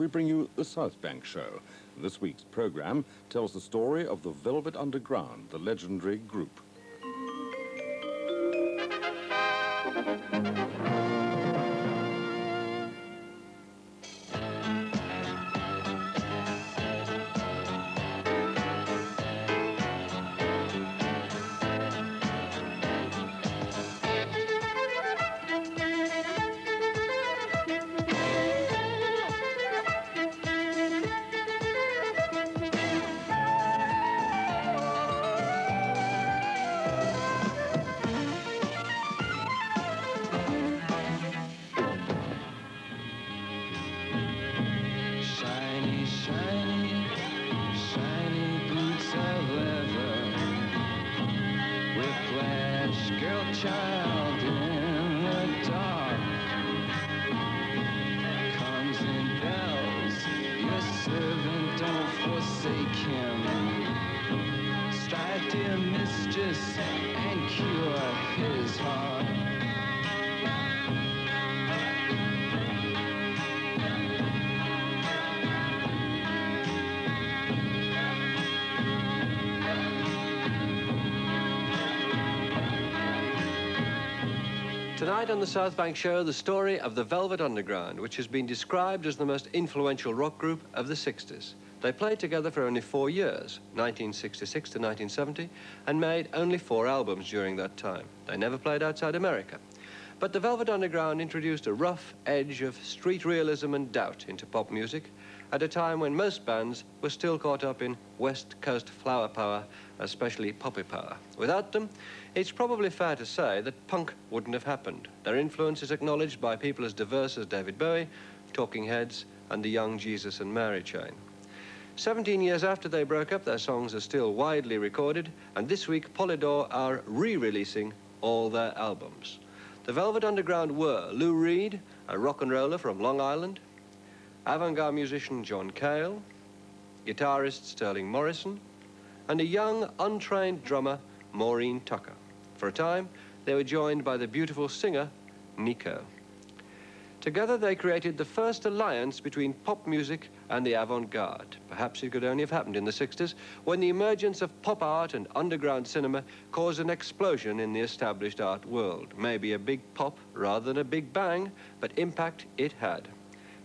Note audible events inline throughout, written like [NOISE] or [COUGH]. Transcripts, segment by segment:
we bring you the South Bank Show. This week's program tells the story of the Velvet Underground, the legendary group. Tonight on the South Bank Show, the story of the Velvet Underground, which has been described as the most influential rock group of the 60s. They played together for only four years, 1966 to 1970, and made only four albums during that time. They never played outside America. But the Velvet Underground introduced a rough edge of street realism and doubt into pop music at a time when most bands were still caught up in West Coast flower power, especially poppy power. Without them, it's probably fair to say that punk wouldn't have happened. Their influence is acknowledged by people as diverse as David Bowie, Talking Heads, and the Young Jesus and Mary chain. 17 years after they broke up, their songs are still widely recorded, and this week Polydor are re-releasing all their albums. The Velvet Underground were Lou Reed, a rock and roller from Long Island, avant-garde musician John Cale, guitarist Sterling Morrison, and a young, untrained drummer, Maureen Tucker. For a time, they were joined by the beautiful singer, Nico. Together, they created the first alliance between pop music and the avant-garde. Perhaps it could only have happened in the 60s, when the emergence of pop art and underground cinema caused an explosion in the established art world. Maybe a big pop rather than a big bang, but impact it had.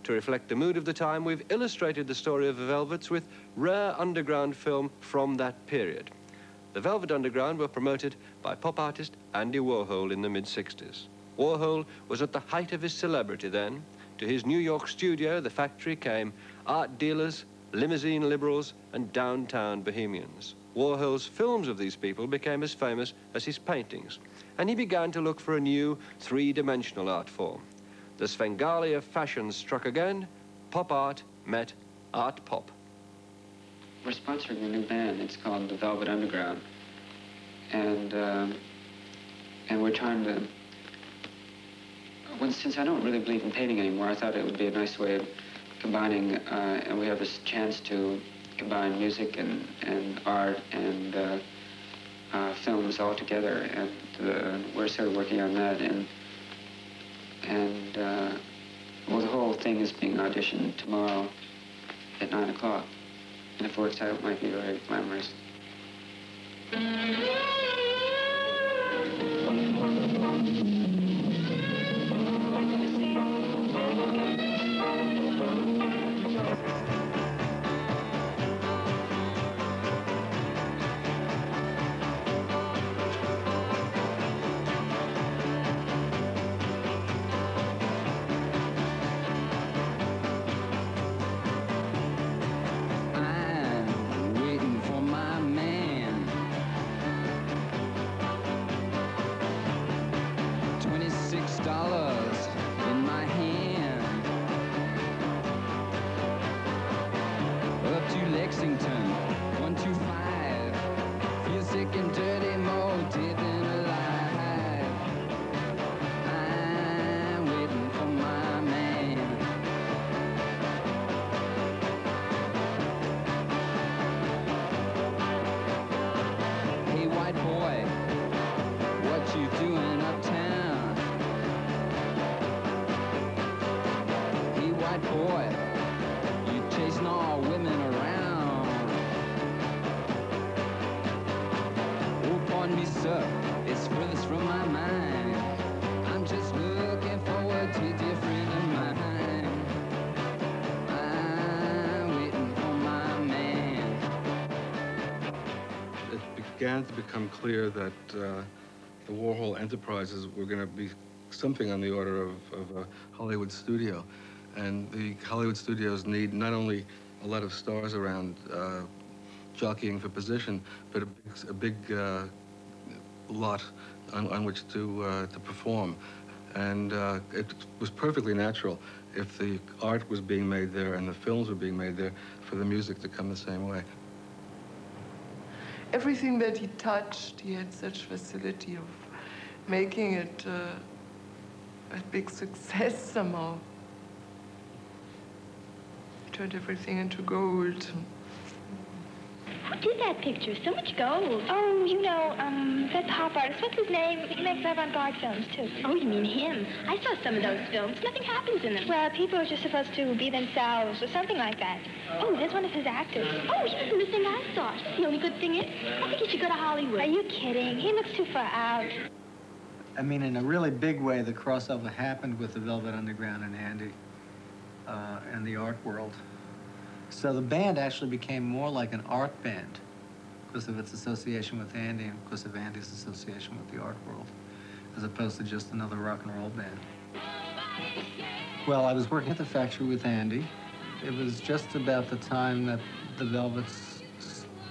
To reflect the mood of the time, we've illustrated the story of the Velvets with rare underground film from that period. The Velvet Underground were promoted by pop artist Andy Warhol in the mid-60s. Warhol was at the height of his celebrity then. To his New York studio, the factory, came art dealers, limousine liberals, and downtown bohemians. Warhol's films of these people became as famous as his paintings, and he began to look for a new three-dimensional art form. The Svengali of fashion struck again. Pop art met art pop. We're sponsoring a new band. It's called the Velvet Underground, and um, and we're trying to. Well, since I don't really believe in painting anymore, I thought it would be a nice way of combining, uh, and we have this chance to combine music and and art and uh, uh, films all together, and uh, we're sort of working on that, and and uh, well, the whole thing is being auditioned tomorrow at nine o'clock. And if it works out, it might be very glamorous. boy. You chasing all women around. Oh, pardon me, sir. It's furthest from my mind. I'm just looking forward to a dear friend of mine. It began to become clear that uh, the Warhol Enterprises were going to be something on the order of, of a Hollywood studio. And the Hollywood studios need not only a lot of stars around uh, jockeying for position, but a big, a big uh, lot on, on, which to, uh, to perform. And uh, it was perfectly natural if the art was being made there and the films were being made there for the music to come the same way. Everything that he touched, he had such facility of making it uh, a big success [LAUGHS] somehow. He turned everything into gold. Who did that picture? So much gold. Oh, you know, um, that pop artist. What's his name? He makes avant-garde films, too. Oh, you mean him? I saw some of those films. Nothing happens in them. Well, people are just supposed to be themselves or something like that. Oh, there's one of his actors. Oh, he was in the thing I saw. The only good thing is, I think he should go to Hollywood. Are you kidding? He looks too far out. I mean, in a really big way, the crossover happened with the Velvet Underground and Andy uh, and the art world. So the band actually became more like an art band because of its association with Andy and because of Andy's association with the art world, as opposed to just another rock and roll band. Well, I was working at the factory with Andy. It was just about the time that the Velvets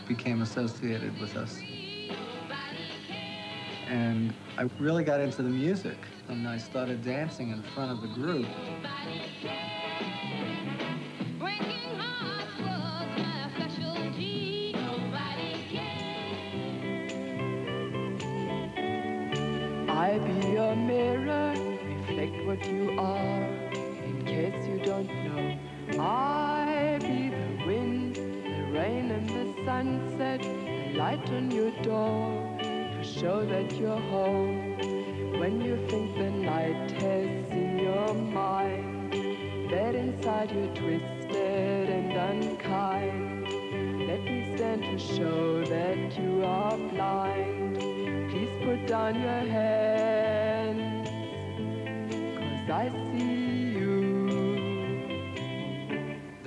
became associated with us. And I really got into the music, and I started dancing in front of the group. What you are, in case you don't know. I be the wind, the rain and the sunset, the light on your door, to show that you're home. When you think the night has in your mind, that inside you're twisted and unkind. Let me stand to show that you are blind. Please put down your hands,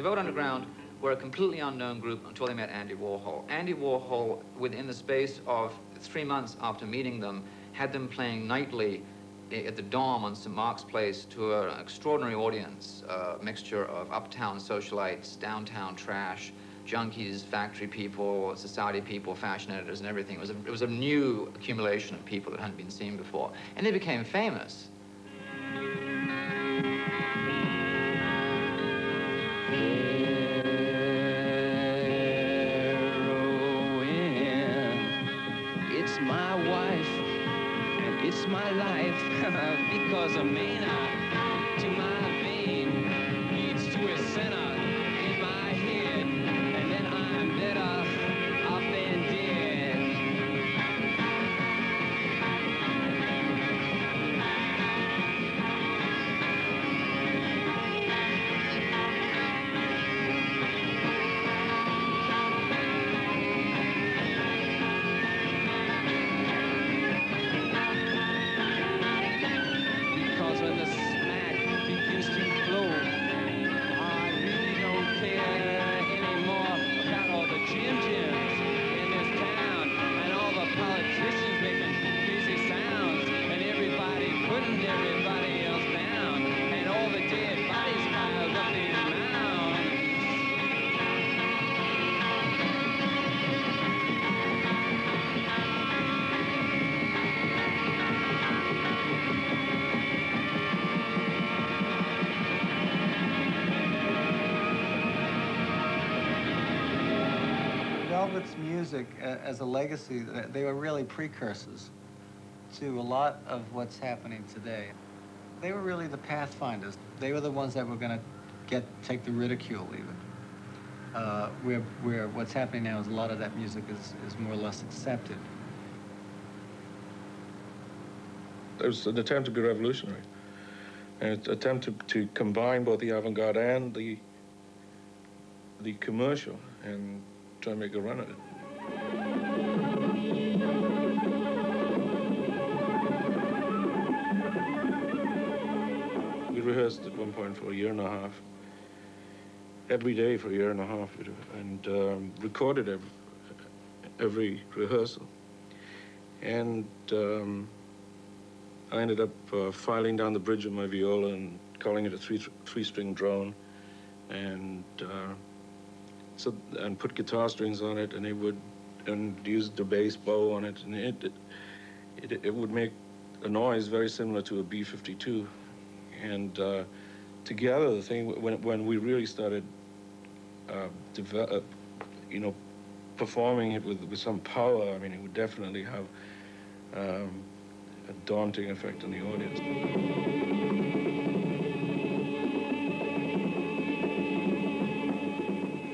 The Underground were a completely unknown group until they met Andy Warhol. Andy Warhol, within the space of three months after meeting them, had them playing nightly at the Dom on St. Mark's Place to an extraordinary audience, a mixture of uptown socialites, downtown trash, junkies, factory people, society people, fashion editors, and everything. It was, a, it was a new accumulation of people that hadn't been seen before. And they became famous. It's my wife, and it's my life, [LAUGHS] because a manna to my as a legacy, they were really precursors to a lot of what's happening today. They were really the pathfinders. They were the ones that were going to get take the ridicule even. Uh, where, where what's happening now is a lot of that music is, is more or less accepted. It was an attempt to be revolutionary, an attempt to, to combine both the avant-garde and the the commercial, and try and make a run at it. At one point for a year and a half, every day for a year and a half, and um, recorded every, every rehearsal. And um, I ended up uh, filing down the bridge of my viola and calling it a three, three-string drone. And uh, so, and put guitar strings on it, and it would, and use the bass bow on it, and it, it, it, it would make a noise very similar to a B-52. And uh, together, the thing, when, when we really started uh, develop, you know, performing it with, with some power, I mean, it would definitely have um, a daunting effect on the audience.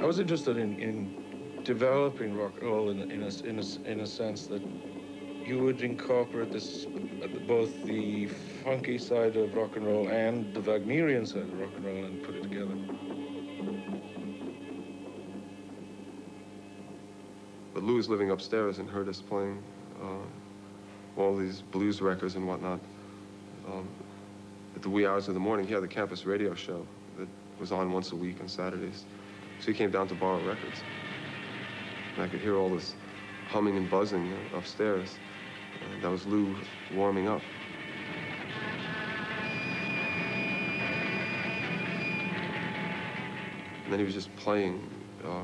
I was interested in, in developing rock and roll in, in, a, in, a, in a sense that you would incorporate this, both the funky side of rock and roll and the Wagnerian side of rock and roll and put it together. But Lou was living upstairs and heard us playing uh, all these blues records and whatnot. Um, at the wee hours of the morning, he had the campus radio show that was on once a week on Saturdays. So he came down to borrow records. And I could hear all this humming and buzzing upstairs. That was Lou warming up. And then he was just playing uh,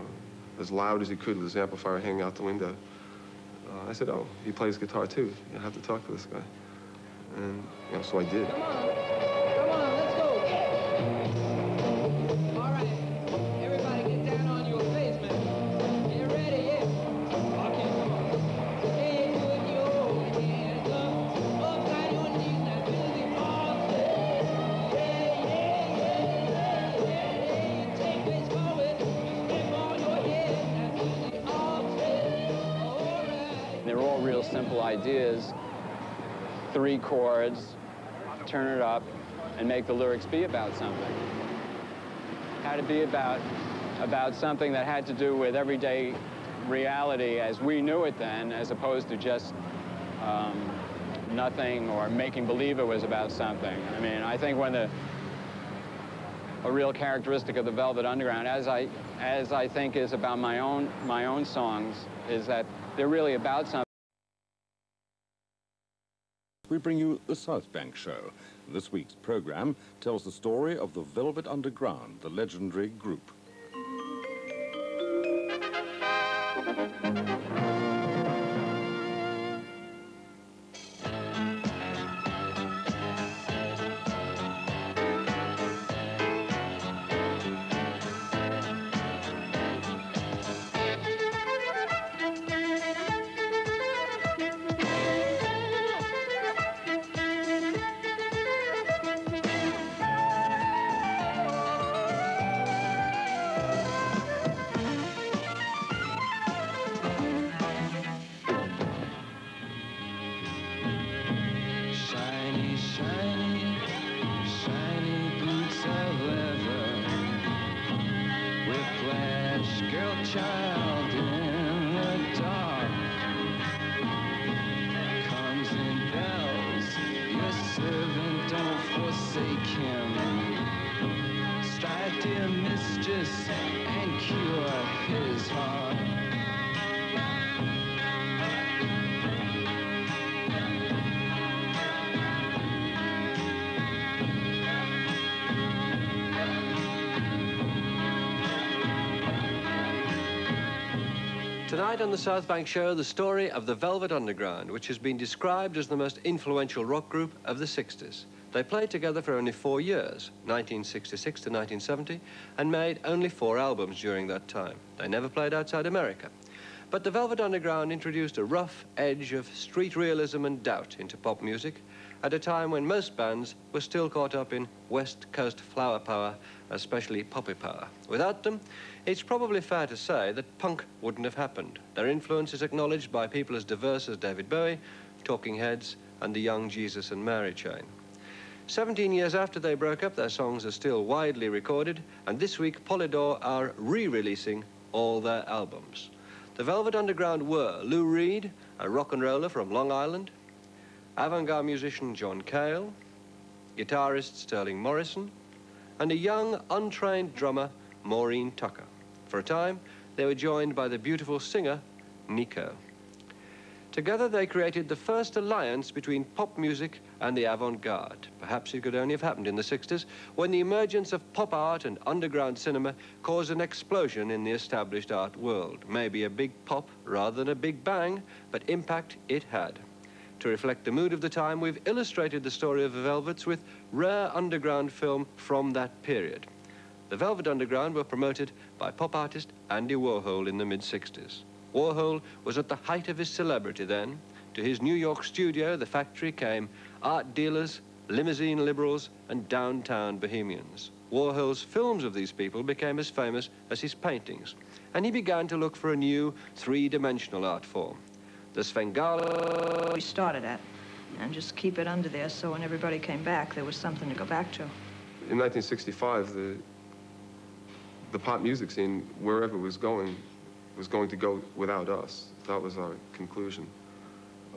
as loud as he could with his amplifier hanging out the window. Uh, I said, oh, he plays guitar too. You have to talk to this guy. And, you know, so I did. Chords, turn it up, and make the lyrics be about something. Had to be about, about something that had to do with everyday reality as we knew it then, as opposed to just um, nothing or making believe it was about something. I mean, I think when the a real characteristic of the Velvet Underground, as I as I think is about my own my own songs, is that they're really about something. We bring you the South Bank Show. This week's program tells the story of the Velvet Underground, the legendary group. Tonight on the South Bank Show, the story of the Velvet Underground, which has been described as the most influential rock group of the 60s. They played together for only four years, 1966 to 1970, and made only four albums during that time. They never played outside America. But the Velvet Underground introduced a rough edge of street realism and doubt into pop music at a time when most bands were still caught up in West Coast flower power, especially poppy power. Without them, it's probably fair to say that punk wouldn't have happened. Their influence is acknowledged by people as diverse as David Bowie, Talking Heads, and the Young Jesus and Mary chain. 17 years after they broke up, their songs are still widely recorded, and this week Polydor are re-releasing all their albums. The Velvet Underground were Lou Reed, a rock and roller from Long Island, avant-garde musician John Cale, guitarist Sterling Morrison, and a young, untrained drummer, Maureen Tucker. For a time, they were joined by the beautiful singer, Nico. Together they created the first alliance between pop music and the avant-garde. Perhaps it could only have happened in the 60s when the emergence of pop art and underground cinema caused an explosion in the established art world. Maybe a big pop rather than a big bang, but impact it had. To reflect the mood of the time, we've illustrated the story of the Velvets with rare underground film from that period. The Velvet Underground were promoted by pop artist Andy Warhol in the mid-60s. Warhol was at the height of his celebrity then. To his New York studio, the factory, came art dealers, limousine liberals, and downtown bohemians. Warhol's films of these people became as famous as his paintings, and he began to look for a new three-dimensional art form. The Svengali... We started at, and just keep it under there so when everybody came back, there was something to go back to. In 1965, the, the pop music scene, wherever it was going, was going to go without us. That was our conclusion.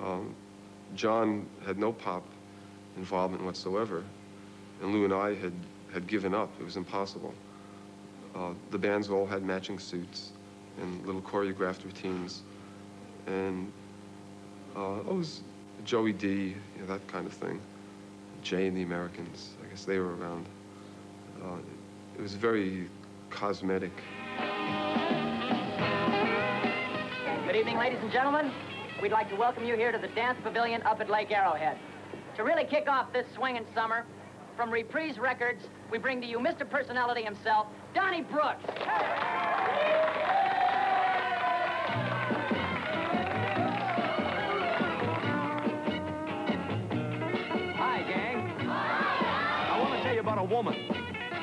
Um, John had no pop involvement whatsoever, and Lou and I had, had given up. It was impossible. Uh, the bands all had matching suits and little choreographed routines, and uh, it was Joey Dee, you know, that kind of thing. Jay and the Americans, I guess they were around. Uh, it was very cosmetic. Good evening, ladies and gentlemen. We'd like to welcome you here to the Dance Pavilion up at Lake Arrowhead. To really kick off this swinging summer, from Reprise Records, we bring to you Mr. Personality himself, Donnie Brooks. Hi, gang. I want to tell you about a woman.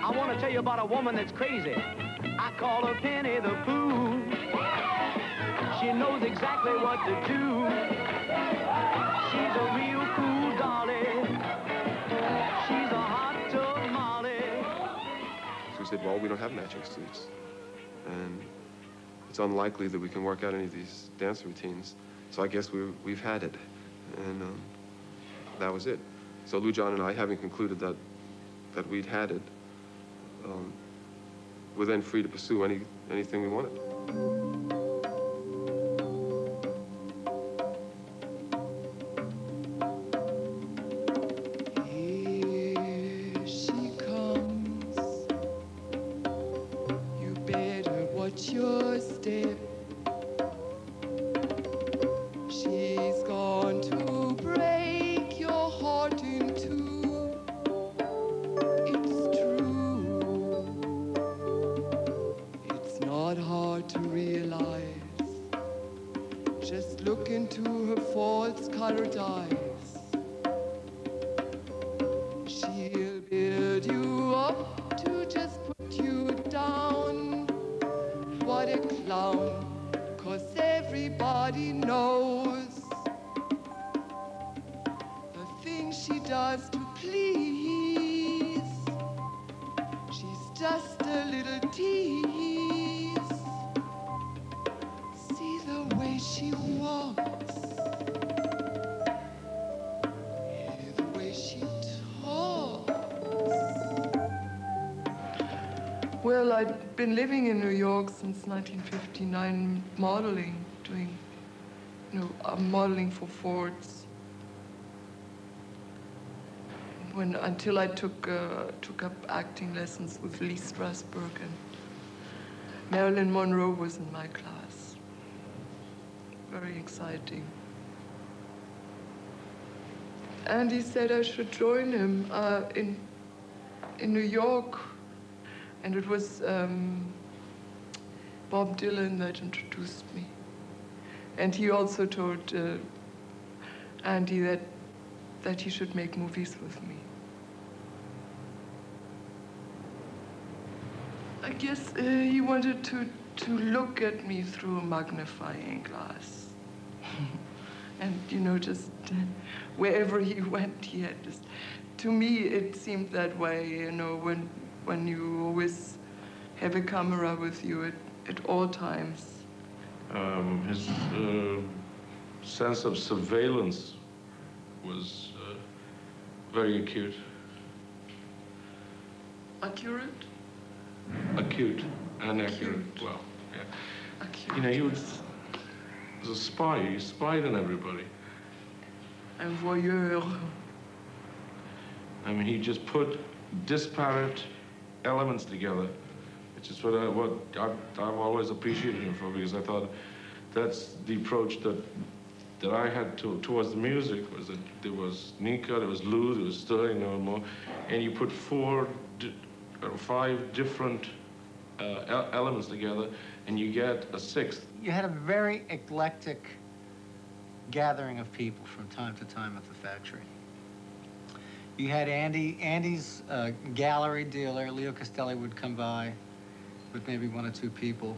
I want to tell you about a woman that's crazy. I call her Penny the Pooh. She knows exactly what to do. She's a real cool dolly. She's a hot molly. So we said, well, we don't have matching suits. And it's unlikely that we can work out any of these dance routines. So I guess we, we've had it. And um, that was it. So Lou John and I, having concluded that, that we'd had it, um, were then free to pursue any, anything we wanted. Just look into her false-colored eyes. She'll build you up to just put you down. What a clown, cause everybody knows the things she does to please. She's just a little tease. Well, I'd been living in New York since 1959, modeling, doing, you know, uh, modeling for Fords. When until I took uh, took up acting lessons with Lee Strasberg and Marilyn Monroe was in my class. Very exciting. And he said I should join him uh, in in New York, and it was um, Bob Dylan that introduced me. And he also told uh, Andy that that he should make movies with me. I guess uh, he wanted to to look at me through a magnifying glass. [LAUGHS] and you know, just wherever he [LAUGHS] went, he had just. To me, it seemed that way. You know, when when you always have a camera with you at, at all times. Um, his uh, sense of surveillance was uh, very acute. Accurate? Acute and accurate. Well, yeah. You know, he would was a spy. He spied on everybody. Un voyeur. I mean, he just put disparate elements together, which is what, I, what I've, I've always appreciated him for, because I thought that's the approach that that I had to, towards the music was that there was Nico, there was Lou, there was Sterling, was Moe, and you put four, or five different uh, elements together, and you get a sixth. You had a very eclectic gathering of people from time to time at the factory. You had Andy, Andy's uh, gallery dealer, Leo Castelli, would come by with maybe one or two people.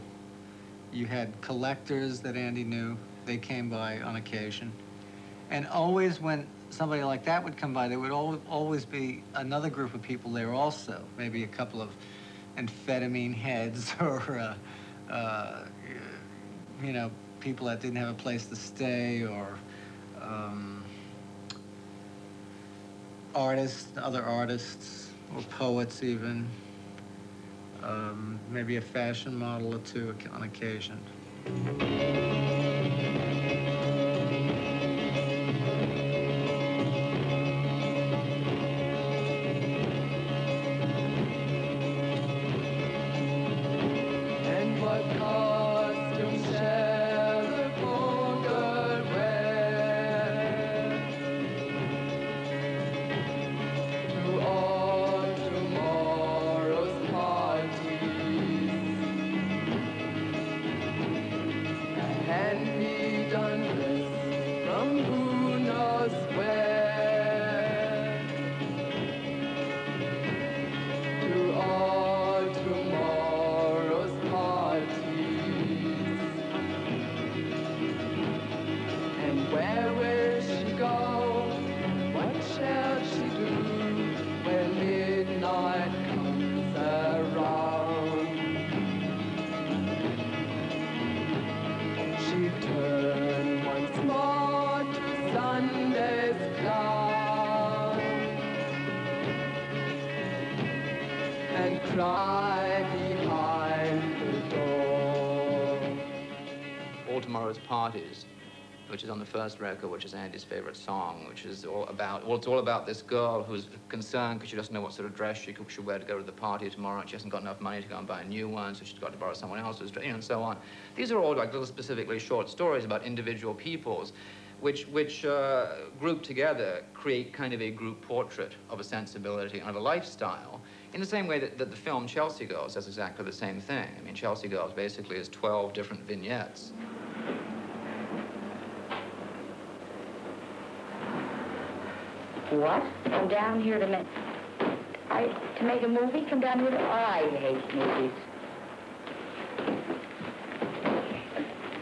You had collectors that Andy knew. They came by on occasion. And always when somebody like that would come by, there would al always be another group of people there also, maybe a couple of amphetamine heads [LAUGHS] or, uh, uh, you know, people that didn't have a place to stay or um, artists, other artists, or poets even. Um, maybe a fashion model or two on occasion. First record, which is Andy's favorite song, which is all about, well, it's all about this girl who's concerned because she doesn't know what sort of dress she should wear to go to the party tomorrow, and she hasn't got enough money to go and buy a new one, so she's got to borrow someone else's dress, you know, and so on. These are all like little specifically short stories about individual peoples, which, which uh, group together create kind of a group portrait of a sensibility and of a lifestyle. In the same way that, that the film Chelsea Girls does exactly the same thing. I mean, Chelsea Girls basically is 12 different vignettes. What? Come down here to make... I, to make a movie? Come down here to... I hate movies.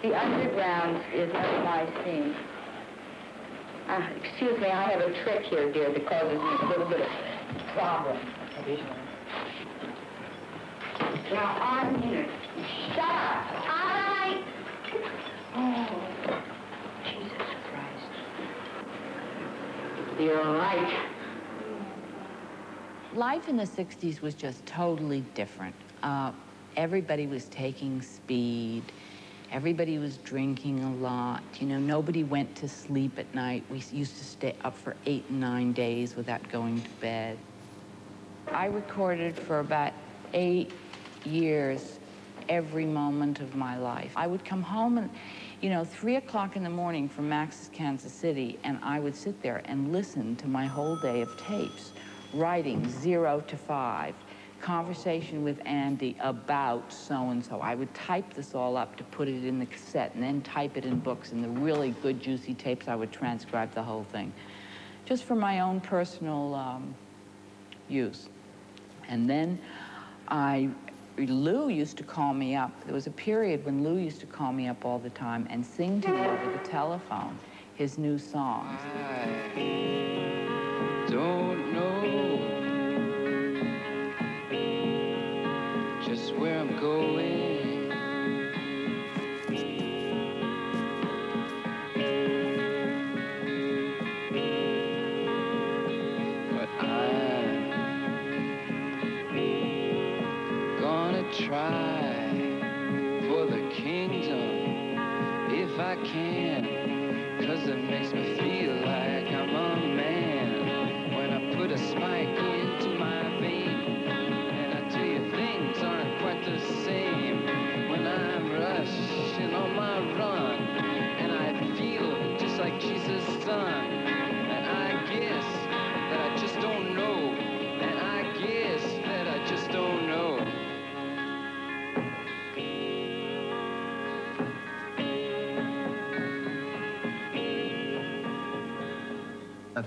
The underground is not my scene. Uh, excuse me, I have a trick here, dear, that causes me a little bit of problem. Now, I'm here. Shut up! I... Oh, Jesus Christ. You're right. Life in the 60s was just totally different. Uh, everybody was taking speed. Everybody was drinking a lot. You know, nobody went to sleep at night. We used to stay up for eight and nine days without going to bed. I recorded for about eight years every moment of my life. I would come home and, you know, three o'clock in the morning from Max's Kansas City, and I would sit there and listen to my whole day of tapes, writing zero to five, conversation with Andy about so-and-so. I would type this all up to put it in the cassette and then type it in books. And the really good, juicy tapes, I would transcribe the whole thing, just for my own personal um, use. And then I, Lou used to call me up. There was a period when Lou used to call me up all the time and sing to me over the telephone his new songs. Don't know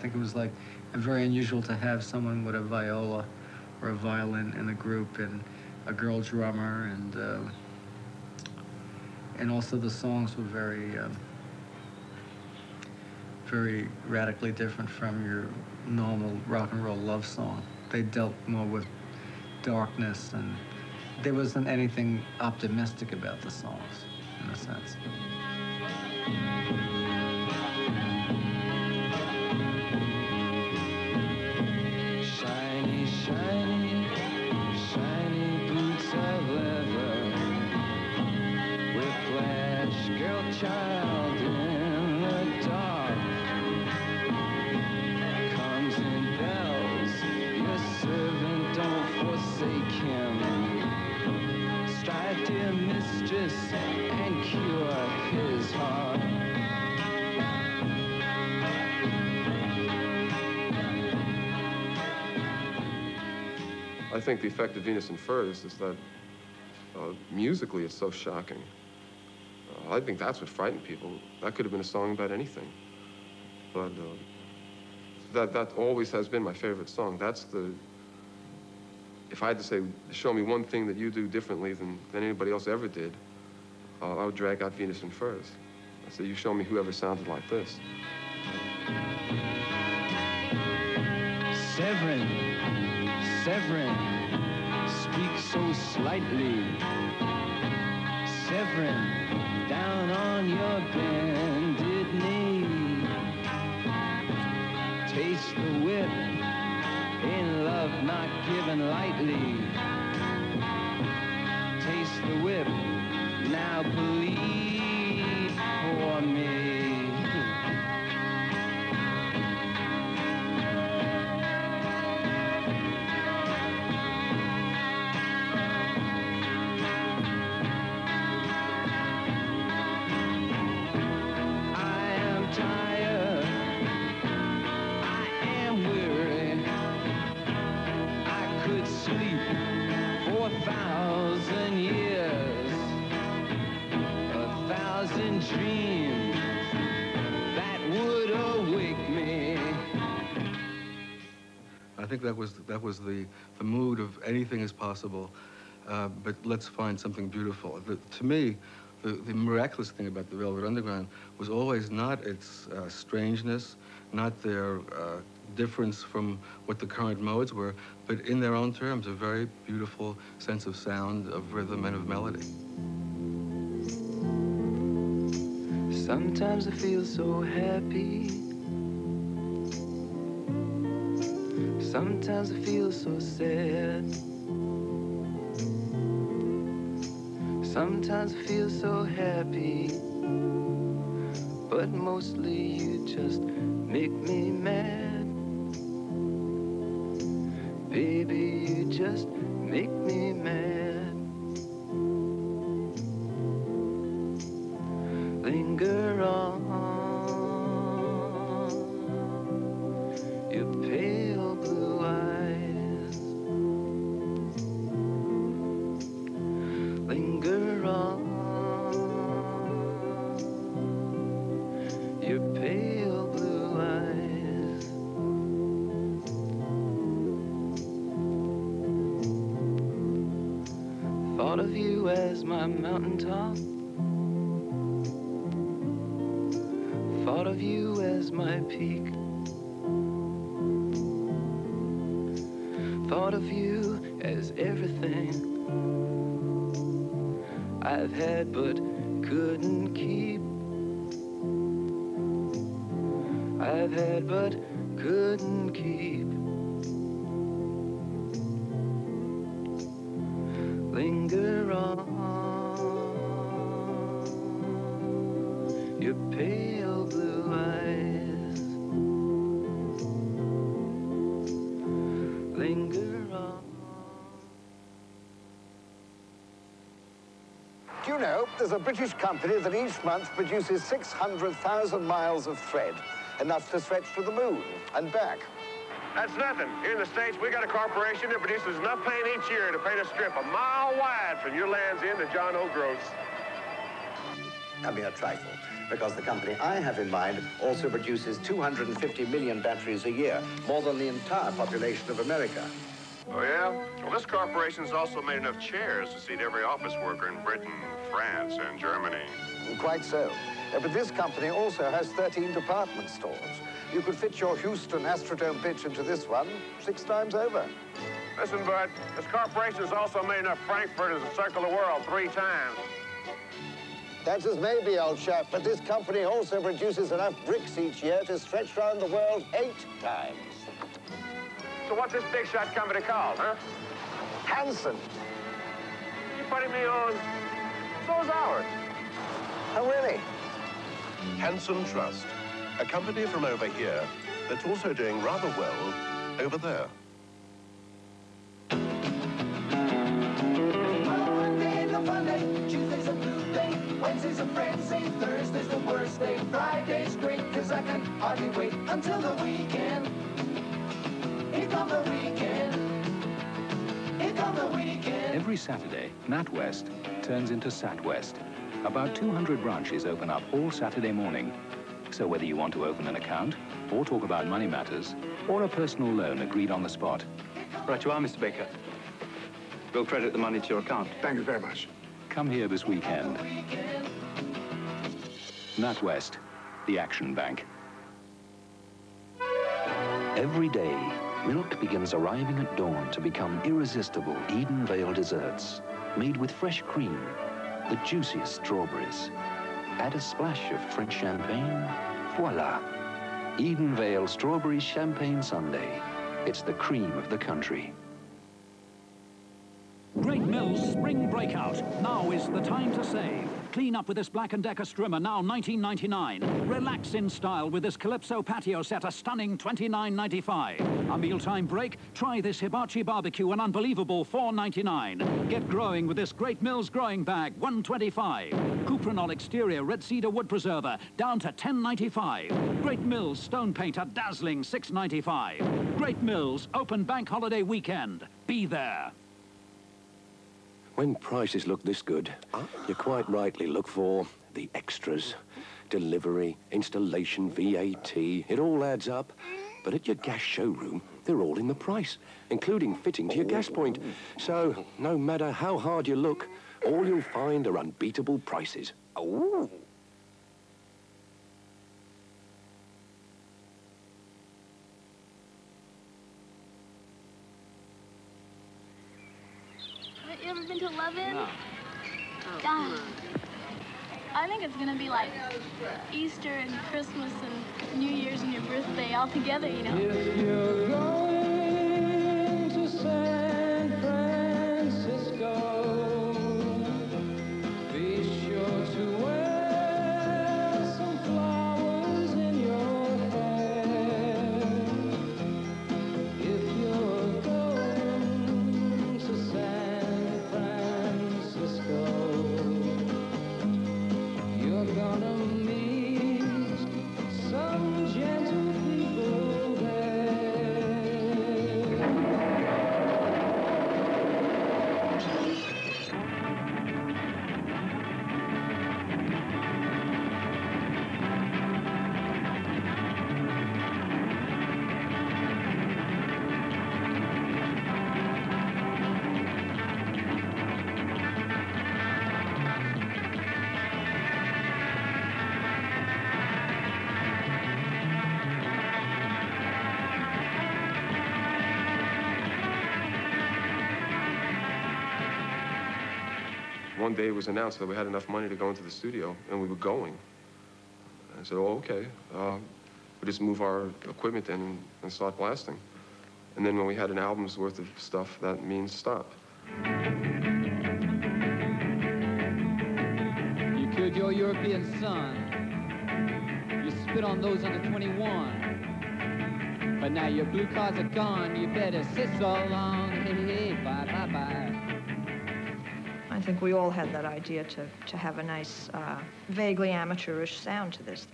think it was like very unusual to have someone with a viola or a violin in the group and a girl drummer and uh, and also the songs were very um, very radically different from your normal rock and roll love song. They dealt more with darkness and there wasn't anything optimistic about the songs in a sense. Think the effect of Venus in Furs is that uh, musically it's so shocking. Uh, I think that's what frightened people. That could have been a song about anything. But uh, that, that always has been my favorite song. That's the, if I had to say, show me one thing that you do differently than, than anybody else ever did, uh, I would drag out Venus in Furs. I say, you show me whoever sounded like this. Severin, Severin, speak so slightly. Severin, down on your bended knee. Taste the whip, in love not given lightly. Taste the whip, now bleed for me. Thousand dreams that would awake me. I think that was that was the the mood of anything is possible, uh, but let's find something beautiful. The, to me, the, the miraculous thing about the Velvet Underground was always not its uh, strangeness, not their uh, difference from what the current modes were, but in their own terms, a very beautiful sense of sound, of rhythm, and of melody. Sometimes I feel so happy. Sometimes I feel so sad. Sometimes I feel so happy. But mostly you just make me mad. Baby, you just make me mad. I've had but couldn't keep. I've had but couldn't keep. British company that each month produces 600,000 miles of thread, enough to stretch to the moon and back. That's nothing. Here in the States, we got a corporation that produces enough paint each year to paint a strip a mile wide from your Land's End to John O'Groats. A mere trifle, because the company I have in mind also produces 250 million batteries a year, more than the entire population of America. Oh, yeah? Well, this corporation's also made enough chairs to seat every office worker in Britain, France, and Germany. Quite so. Uh, but this company also has 13 department stores. You could fit your Houston Astrodome pitch into this one six times over. Listen, Bud, this corporation's also made enough Frankfurters to circle the world three times. That's as may be, old chap, but this company also produces enough bricks each year to stretch round the world eight times. So what's this big shot company called, huh? Hanson. You putting me on? So's ours. Oh, really? Hanson Trust, a company from over here that's also doing rather well over there. Monday's a fun day, Tuesday's a blue day, Wednesday's a frenzy, Thursday's the worst day, Friday's great, cause I can hardly wait until the weekend. Every Saturday, NatWest turns into SatWest. About 200 branches open up all Saturday morning. So whether you want to open an account, or talk about money matters, or a personal loan agreed on the spot. Right you are, Mr. Baker. We'll credit the money to your account. Thank you very much. Come here this weekend. NatWest, the Action Bank. Every day, milk begins arriving at dawn to become irresistible Eden Vale desserts, made with fresh cream, the juiciest strawberries. Add a splash of French champagne, voila. Eden Vale Strawberry Champagne Sundae. It's the cream of the country. Great Mills Spring Breakout. Now is the time to save. Clean up with this Black & Decker Strimmer, now 19.99. Relax in style with this Calypso patio set, a stunning 29.95. A mealtime break? Try this Hibachi barbecue, an unbelievable 4.99. Get growing with this Great Mills growing bag, 125. Cuprinol exterior red cedar wood preserver, down to 10.95. Great Mills stone paint, a dazzling 6.95. Great Mills open bank holiday weekend. Be there. When prices look this good, ah. you quite rightly look for the extras. Delivery, installation, VAT, it all adds up. But at your gas showroom, they're all in the price, including fitting to your gas oh. point. So, no matter how hard you look, all you'll find are unbeatable prices. Oh. Have you ever been to Levin? No. Ah. I think it's gonna be like Easter and Christmas and New Year's and your birthday all together, you know. One day it was announced that we had enough money to go into the studio, and we were going. I said, oh, okay. Uh, we just move our equipment in and start blasting. And then when we had an album's worth of stuff, that means stop. You killed your European son. You spit on those under 21. But now your blue cards are gone. You better sit so long. Hey, hey, think we all had that idea to, to have a nice, uh, vaguely amateurish sound to this.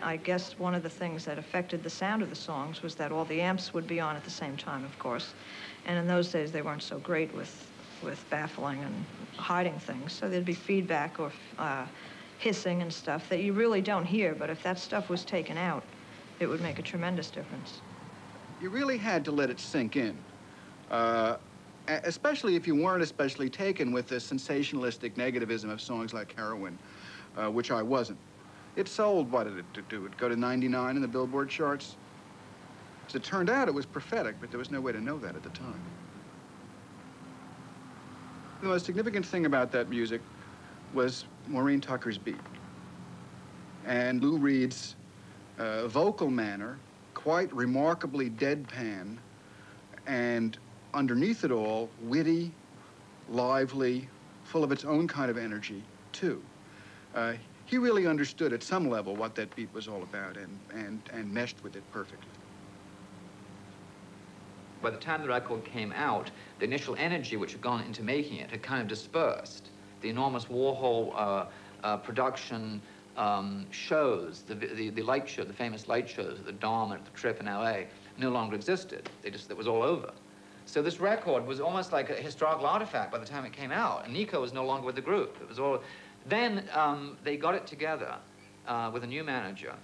I guess one of the things that affected the sound of the songs was that all the amps would be on at the same time, of course. And in those days, they weren't so great with, with baffling and hiding things. So there'd be feedback or uh, hissing and stuff that you really don't hear. But if that stuff was taken out, it would make a tremendous difference. You really had to let it sink in. Uh, especially if you weren't especially taken with the sensationalistic negativism of songs like Heroin, uh, which I wasn't. It sold, what did it do? It go to 99 in the Billboard charts? As it turned out, it was prophetic, but there was no way to know that at the time. The most significant thing about that music was Maureen Tucker's beat. And Lou Reed's uh, vocal manner, quite remarkably deadpan, and underneath it all, witty, lively, full of its own kind of energy, too. Uh, he really understood at some level what that beat was all about and, and, and meshed with it perfectly. By the time the record came out, the initial energy which had gone into making it had kind of dispersed. The enormous Warhol uh, uh, production um, shows, the, the, the light show, the famous light shows at the Dom and at the Trip in LA, no longer existed. They just, it was all over. So this record was almost like a historical artifact by the time it came out. And Nico was no longer with the group. It was all. Then um, they got it together uh, with a new manager,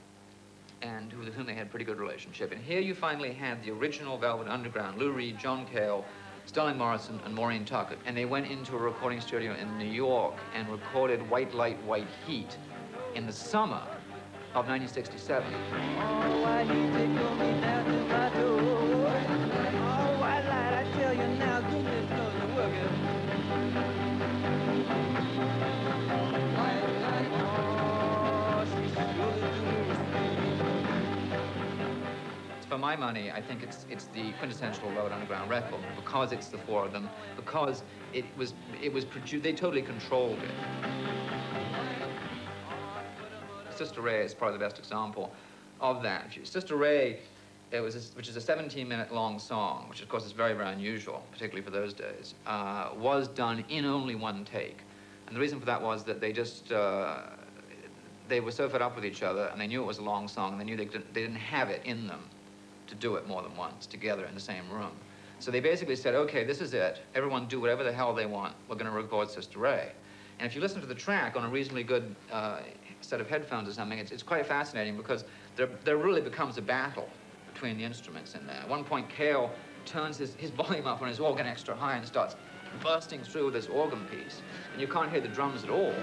and with whom they had a pretty good relationship. And here you finally had the original Velvet Underground: Lou Reed, John Cale, Sterling Morrison, and Maureen Tucker. And they went into a recording studio in New York and recorded "White Light, White Heat" in the summer of 1967. For my money, I think it's it's the quintessential Road Underground record because it's the four of them, because it was it was produced. They totally controlled it. Sister Ray is probably the best example of that. Sister Ray, it was a, which is a 17-minute long song, which of course is very very unusual, particularly for those days, uh, was done in only one take, and the reason for that was that they just. Uh, they were so fed up with each other, and they knew it was a long song, and they knew they didn't, they didn't have it in them to do it more than once together in the same room. So they basically said, okay, this is it. Everyone do whatever the hell they want. We're going to record Sister Ray. And if you listen to the track on a reasonably good uh, set of headphones or something, it's, it's quite fascinating because there, there really becomes a battle between the instruments in there. At one point, Cale turns his, his volume up on his organ extra high and starts bursting through this organ piece. And you can't hear the drums at all.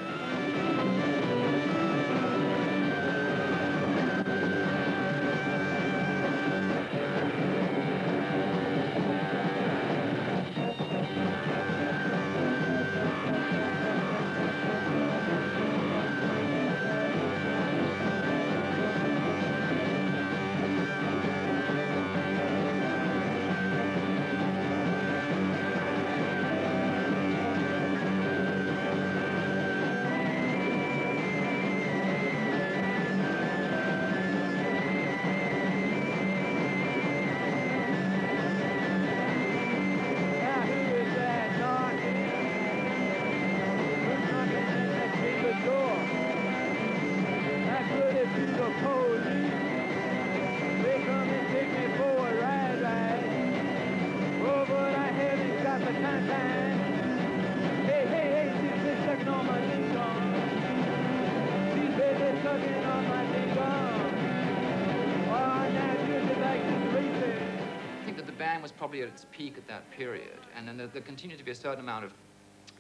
Its peak at that period, and then there, there continued to be a certain amount of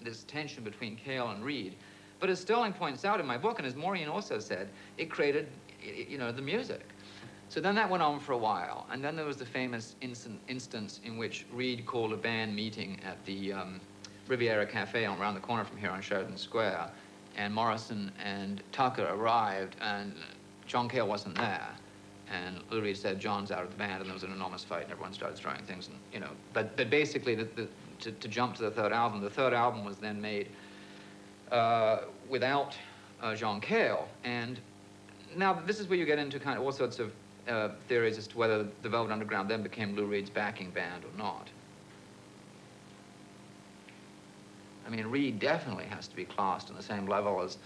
this tension between Cale and Reed. But as Sterling points out in my book, and as Maureen also said, it created, you know, the music. So then that went on for a while, and then there was the famous instant, instance in which Reed called a band meeting at the um, Riviera Cafe on, around the corner from here on Sheridan Square, and Morrison and Tucker arrived, and John Cale wasn't there. And Lou Reed said, John's out of the band, and there was an enormous fight, and everyone started throwing things, and, you know. But, but basically, the, the, to, to jump to the third album, the third album was then made uh, without uh, John Cale. And now this is where you get into kind of all sorts of uh, theories as to whether the Velvet Underground then became Lou Reed's backing band or not. I mean, Reed definitely has to be classed on the same level as,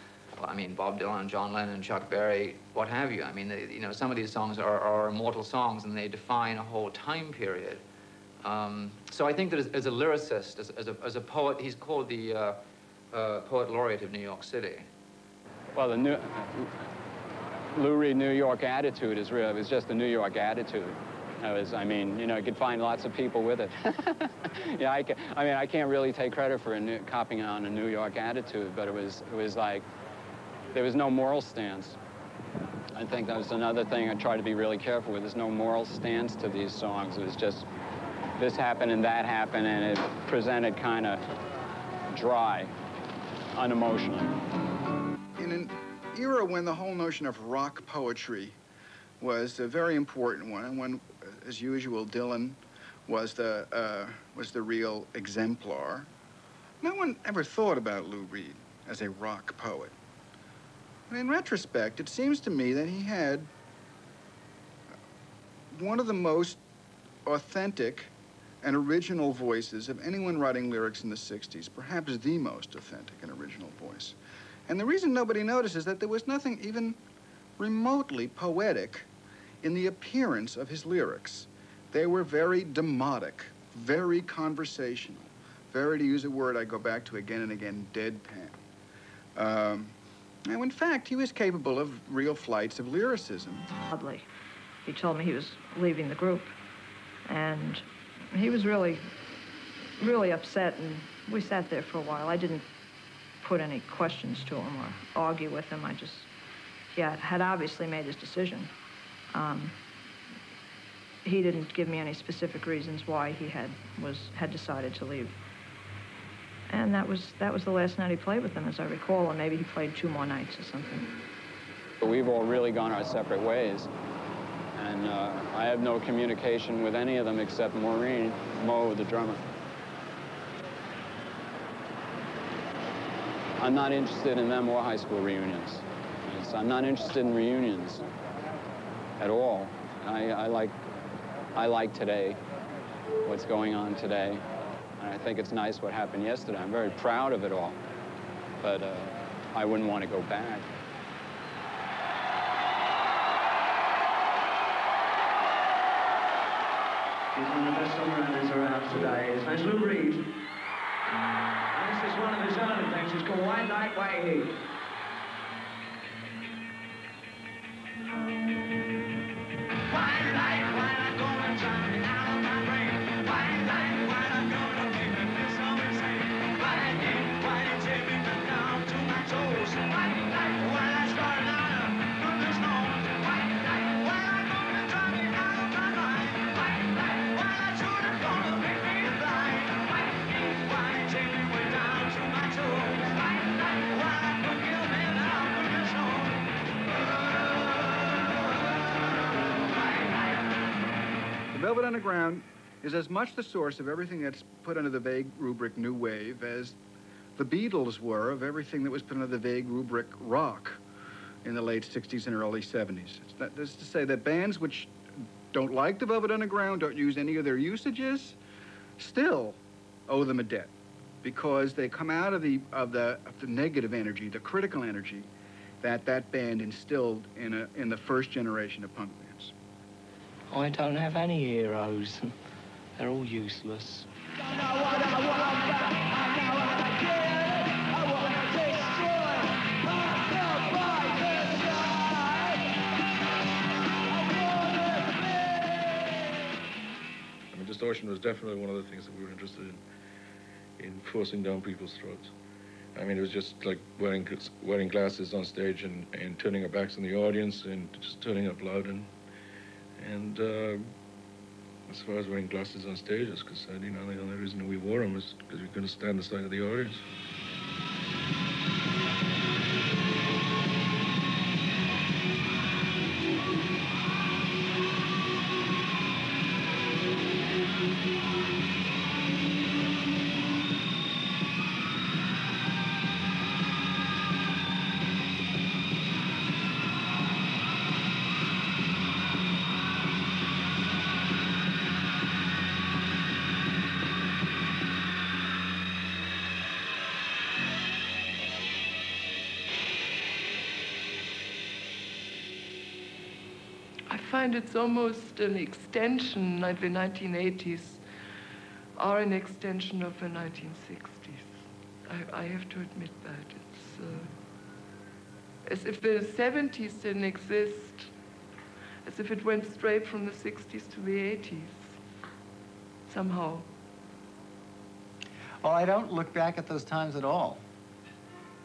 I mean, Bob Dylan, John Lennon, Chuck Berry, what have you. I mean, they, you know, some of these songs are, are immortal songs and they define a whole time period. Um, so I think that as, as a lyricist, as, as, a, as a poet, he's called the uh, uh, Poet Laureate of New York City. Well, the new, Lou Reed New York attitude is real. It was just the New York attitude. It was, I mean, you know, you could find lots of people with it. [LAUGHS] yeah, I, can, I mean, I can't really take credit for a new, copying on a New York attitude, but it was, it was like, there was no moral stance. I think that was another thing I try to be really careful with. There's no moral stance to these songs. It was just this happened and that happened, and it presented kind of dry, unemotional. In an era when the whole notion of rock poetry was a very important one, and when, as usual, Dylan was the, uh, was the real exemplar, no one ever thought about Lou Reed as a rock poet. And in retrospect, it seems to me that he had one of the most authentic and original voices of anyone writing lyrics in the 60s, perhaps the most authentic and original voice. And the reason nobody noticed is that there was nothing even remotely poetic in the appearance of his lyrics. They were very demotic, very conversational, very, to use a word I go back to again and again, deadpan. Um, now, in fact, he was capable of real flights of lyricism. Oddly, he told me he was leaving the group, and he was really, really upset, and we sat there for a while. I didn't put any questions to him or argue with him. I just, yeah, had obviously made his decision. Um, he didn't give me any specific reasons why he had was had decided to leave. And that was that was the last night he played with them, as I recall, and maybe he played two more nights or something. But we've all really gone our separate ways. And uh, I have no communication with any of them except Maureen, Mo, the drummer. I'm not interested in them or high school reunions. I'm not interested in reunions at all. I, I, like, I like today, what's going on today. I think it's nice what happened yesterday. I'm very proud of it all. But uh, I wouldn't want to go back. He's one of the best songwriters around today. His name's Lou Reed. And this is one of his own things. It's called White Light, White Heat. Underground is as much the source of everything that's put under the vague rubric New Wave as the Beatles were of everything that was put under the vague rubric rock in the late 60s and early 70s. It's not, that's to say that bands which don't like the Velvet Underground, don't use any of their usages, still owe them a debt because they come out of the, of the, of the negative energy, the critical energy that that band instilled in, a, in the first generation of punk. I don't have any heroes. They're all useless. I mean, distortion was definitely one of the things that we were interested in, in forcing down people's throats. I mean, it was just like wearing wearing glasses on stage and, and turning our backs on the audience and just turning up loud and and uh, as far as wearing glasses on stage is concerned, you know, the only reason we wore them was because we couldn't stand the sight of the audience. Find it's almost an extension, like the 1980s are an extension of the 1960s. I, I have to admit that. It's uh, as if the 70s didn't exist, as if it went straight from the 60s to the 80s, somehow. Well, I don't look back at those times at all.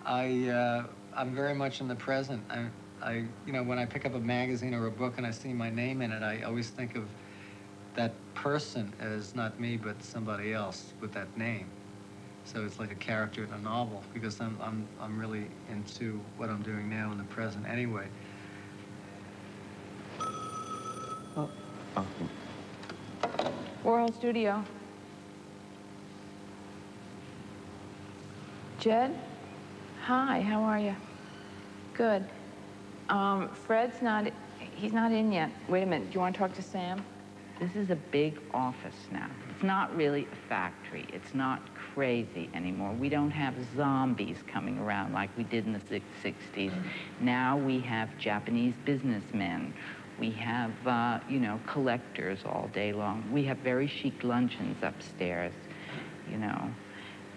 I, uh, I'm very much in the present. I, I, you know, when I pick up a magazine or a book and I see my name in it, I always think of that person as not me, but somebody else with that name. So it's like a character in a novel because I'm, I'm, I'm really into what I'm doing now in the present anyway. Oh. oh. Warhol Studio. Jed? Hi, how are you? Good. Um, Fred's not, he's not in yet. Wait a minute, do you want to talk to Sam? This is a big office now. It's not really a factory. It's not crazy anymore. We don't have zombies coming around like we did in the 60s. Now we have Japanese businessmen. We have, uh, you know, collectors all day long. We have very chic luncheons upstairs, you know.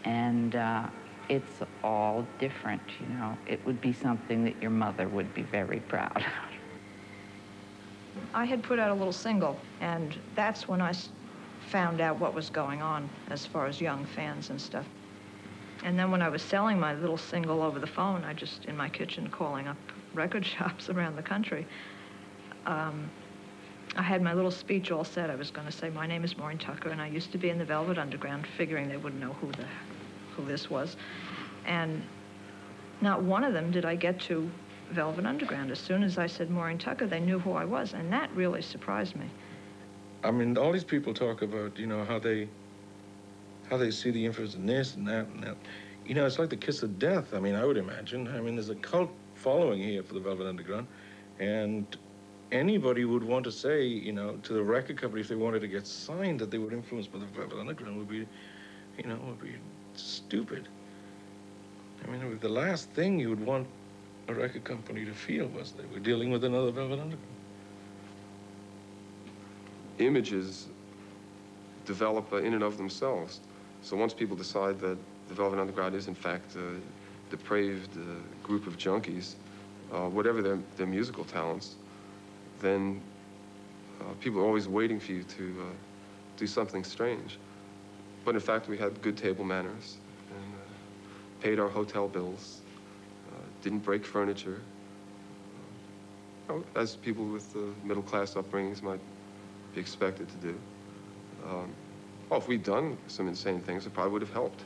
And uh, it's all different, you know. It would be something that your mother would be very proud of. I had put out a little single, and that's when I found out what was going on as far as young fans and stuff. And then when I was selling my little single over the phone, I just, in my kitchen, calling up record [LAUGHS] shops around the country, um, I had my little speech all set. I was going to say, my name is Maureen Tucker, and I used to be in the Velvet Underground, figuring they wouldn't know who the, this was. And not one of them did I get to Velvet Underground. As soon as I said Maureen Tucker, they knew who I was, and that really surprised me. I mean, all these people talk about, you know, how they, how they see the influence in this and that and that. You know, it's like the kiss of death. I mean, I would imagine. I mean, there's a cult following here for the Velvet Underground, and anybody would want to say, you know, to the record company if they wanted to get signed that they were influenced by the Velvet Underground would be, you know, would be stupid. I mean, it was the last thing you would want a record company to feel was they were dealing with another Velvet Underground. Images develop uh, in and of themselves. So once people decide that the Velvet Underground is in fact a depraved uh, group of junkies, uh, whatever their, their musical talents, then uh, people are always waiting for you to uh, do something strange. But in fact, we had good table manners and uh, paid our hotel bills, uh, didn't break furniture, uh, as people with uh, middle-class upbringings might be expected to do. Um, oh, if we'd done some insane things, it probably would have helped.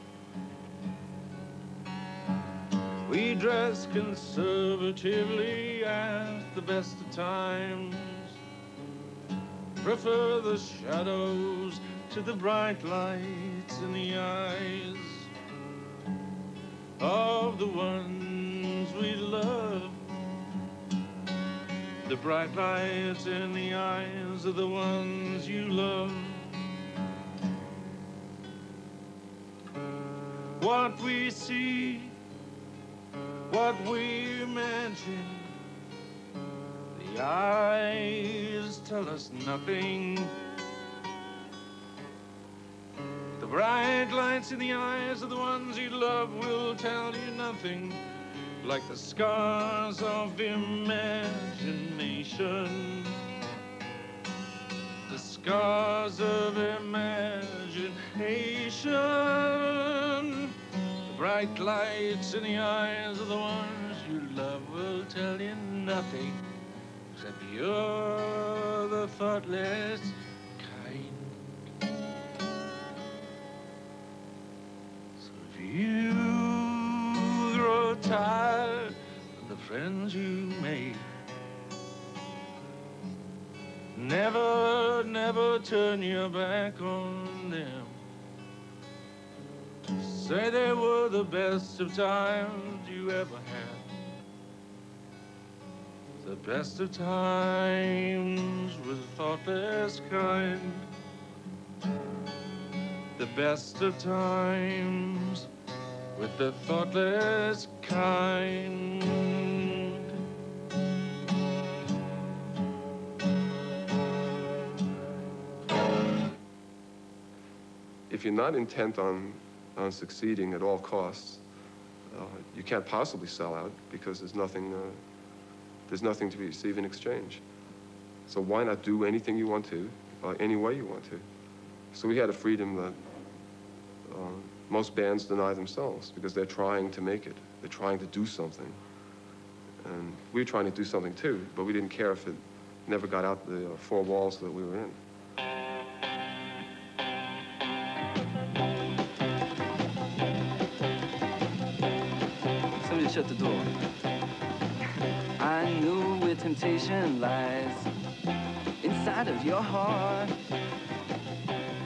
We dress conservatively at the best of times. Prefer the shadows to the bright in the eyes of the ones we love. The bright lights in the eyes of the ones you love. What we see what we imagine. The eyes tell us nothing. Bright lights in the eyes of the ones you love will tell you nothing. Like the scars of imagination. The scars of imagination. The bright lights in the eyes of the ones you love will tell you nothing except you're the thoughtless you grow tired of the friends you made, never, never turn your back on them. Say they were the best of times you ever had. The best of times the thoughtless kind. The best of times with the thoughtless kind. If you're not intent on, on succeeding at all costs, uh, you can't possibly sell out because there's nothing, uh, there's nothing to receive in exchange. So why not do anything you want to, uh, any way you want to? So we had a freedom that uh, most bands deny themselves because they're trying to make it. They're trying to do something. And we were trying to do something too, but we didn't care if it never got out the uh, four walls that we were in. Somebody shut the door. I knew where temptation lies inside of your heart.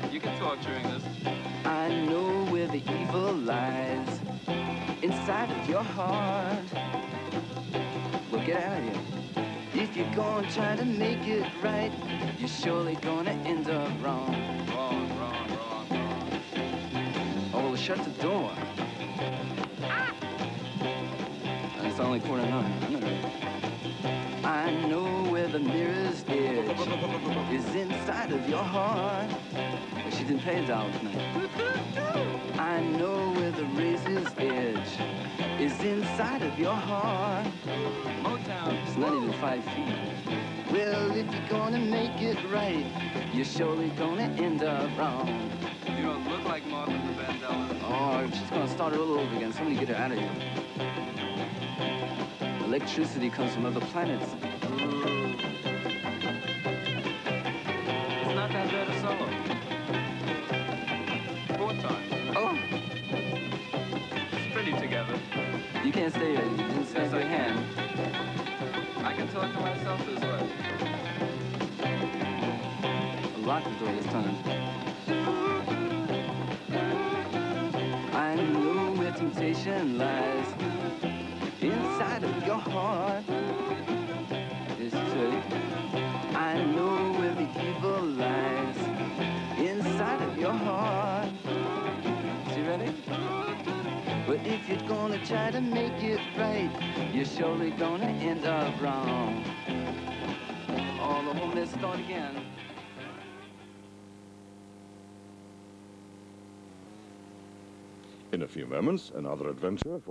You can talk during this. I know where the evil lies inside of your heart. Well, get out of here. If you're gonna try to make it right, you're surely gonna end up wrong. Wrong, wrong, wrong, wrong. Oh, well, shut the door. Ah! It's only quarter nine. I know. I know where the mirror's edge is inside of your heart. Well, she didn't pay a dollar tonight. I know where the razor's edge is inside of your heart. Motown. It's not even five feet. Well, if you're gonna make it right, you're surely gonna end up wrong. You don't look like Martha Vandella. Oh, she's gonna start it all over again. Somebody get her out of here. Electricity comes from other planets. It's can't stay here. You didn't Yes, I hand. I can talk to myself this way. Lock the door this time. I know where temptation lies inside of your heart. It's true. I know where the evil lies inside of your heart. Is you ready? But if you're gonna try to make it right, you're surely gonna end up wrong. All the whole mess start again. In a few moments, another adventure.